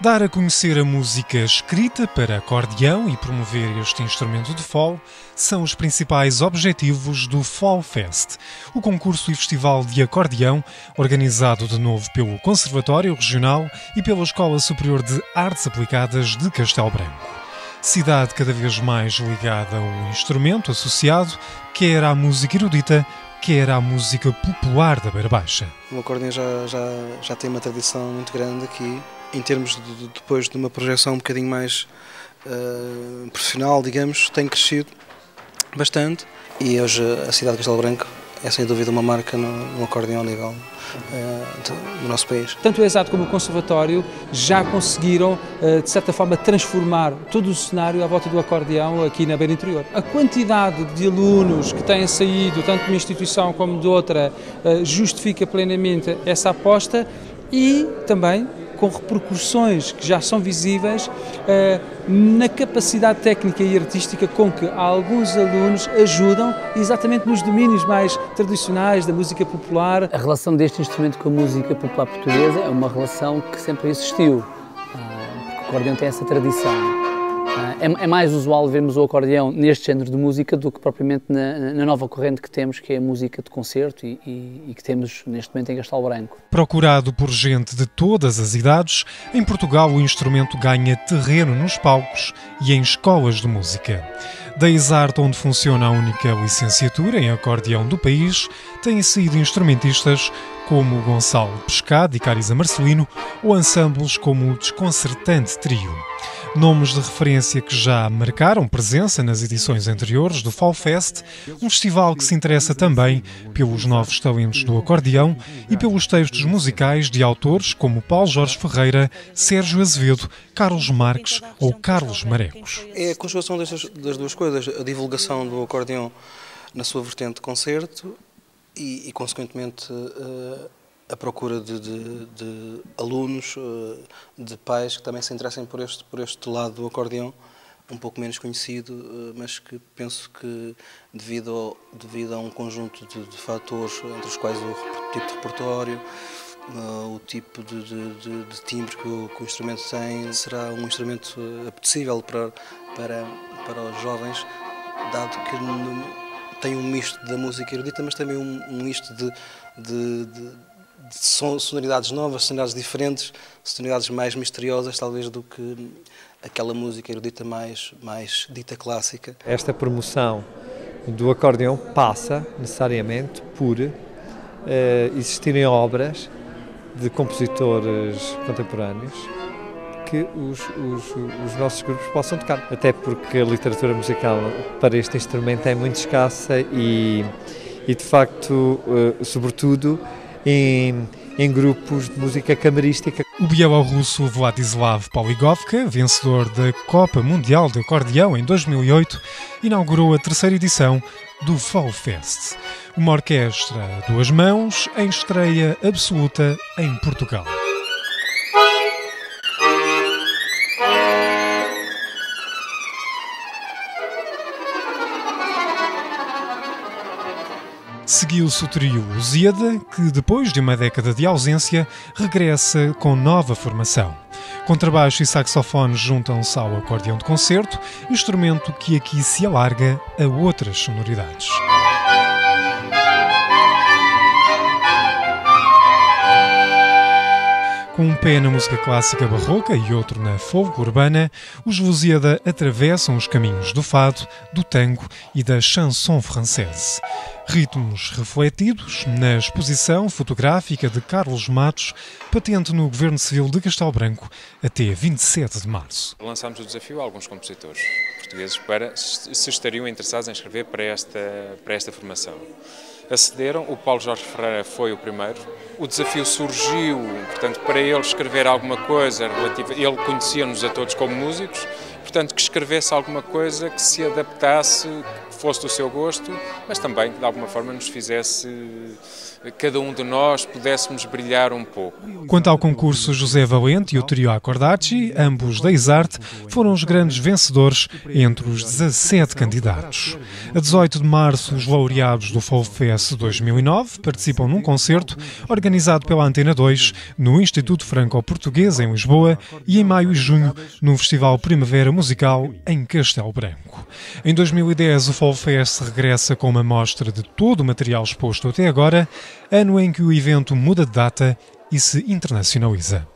Dar a conhecer a música escrita para acordeão e promover este instrumento de fole são os principais objetivos do Fall Fest, o concurso e festival de acordeão organizado de novo pelo Conservatório Regional e pela Escola Superior de Artes Aplicadas de Castelo Branco. Cidade cada vez mais ligada ao instrumento associado, quer à música erudita, quer à música popular da Beira Baixa. O acordeão já, já, já tem uma tradição muito grande aqui em termos de, de, depois de uma projeção um bocadinho mais uh, profissional, digamos, tem crescido bastante e hoje a cidade de Castelo Branco é sem dúvida uma marca no, no acordeão a nível uh, do nosso país. Tanto o ESAD como o Conservatório já conseguiram, uh, de certa forma, transformar todo o cenário à volta do acordeão aqui na beira interior. A quantidade de alunos que têm saído, tanto de uma instituição como de outra, justifica plenamente essa aposta e também com repercussões que já são visíveis eh, na capacidade técnica e artística com que alguns alunos ajudam exatamente nos domínios mais tradicionais da música popular. A relação deste instrumento com a música popular portuguesa é uma relação que sempre existiu, ah, porque o acordeão tem essa tradição. Ah, é, é, mais usual vermos o acordeão neste género de música do que propriamente na, na nova corrente que temos, que é a música de concerto e, e, e, que temos neste momento em Castelo Branco. Procurado por gente de todas as idades, em Portugal o instrumento ganha terreno nos palcos e em escolas de música. Da Exarte, onde funciona a única licenciatura em acordeão do país, têm saído instrumentistas como Gonçalo Pescado e Carisa Marcelino ou ensembles como o Desconcertante Trio nomes de referência que já marcaram presença nas edições anteriores do Fall Fest, um festival que se interessa também pelos novos talentos do acordeão e pelos textos musicais de autores como Paulo Jorge Ferreira, Sérgio Azevedo, Carlos Marques ou Carlos Marecos. É a conjugação destas, das duas coisas, a divulgação do acordeão na sua vertente de concerto e, e consequentemente, uh, a procura de, de, de, alunos, eh, de pais que também se interessem por este, por este lado do acordeão, um pouco menos conhecido, eh, mas que penso que devido, ao, devido a um conjunto de, de fatores, entre os quais o tipo de repertório, eh, o tipo de, de, de timbre que o, que o, instrumento tem, será um instrumento apetecível para, para, para os jovens, dado que no, tem um misto da música erudita, mas também um, um misto de, de, sonoridades novas, sonoridades diferentes, sonoridades mais misteriosas, talvez, do que aquela música erudita mais, mais dita clássica. Esta promoção do acordeão passa necessariamente por uh, existirem obras de compositores contemporâneos que os, os, os, nossos grupos possam tocar. Até porque a literatura musical para este instrumento é muito escassa e, e de facto, uh, sobretudo, em, em grupos de música camarística. O bielorrusso Vladislav Poligovka, vencedor da Copa Mundial de Acordeão em 2008, inaugurou a terceira edição do Fall Fest, uma orquestra a duas mãos em estreia absoluta em Portugal. Seguiu-se o trio Lusíada, que depois de uma década de ausência regressa com nova formação. Contrabaixo e saxofone juntam-se ao acordeão de concerto, instrumento que aqui se alarga a outras sonoridades. Com um pé na música clássica barroca e outro na folk urbana, os Lusíada atravessam os caminhos do fado, do tango e da chanson française. Ritmos refletidos na exposição fotográfica de Carlos Matos, patente no Governo Civil de Castelo Branco, até 27 de março. Lançámos o desafio a alguns compositores portugueses para se estariam interessados em escrever para esta, para esta formação acederam. O Paulo Jorge Ferreira foi o primeiro. O desafio surgiu, portanto, para ele escrever alguma coisa relativa. Ele conhecia-nos a todos como músicos, portanto, que escrevesse alguma coisa que se adaptasse, fosse do seu gosto, mas também que de alguma forma nos fizesse cada um de nós pudéssemos brilhar um pouco. Quanto ao concurso José Valente e o trio Acordacci, ambos da Isarte, foram os grandes vencedores entre os 17 candidatos. A 18 de março, os laureados do Fall Fest 2009 participam num concerto organizado pela Antena 2 no Instituto Franco-Português em Lisboa e em maio e junho no Festival Primavera Musical em Castelo Branco. Em 2010, o Fest regressa com uma mostra de todo o material exposto até agora ano em que o evento muda de data e se internacionaliza.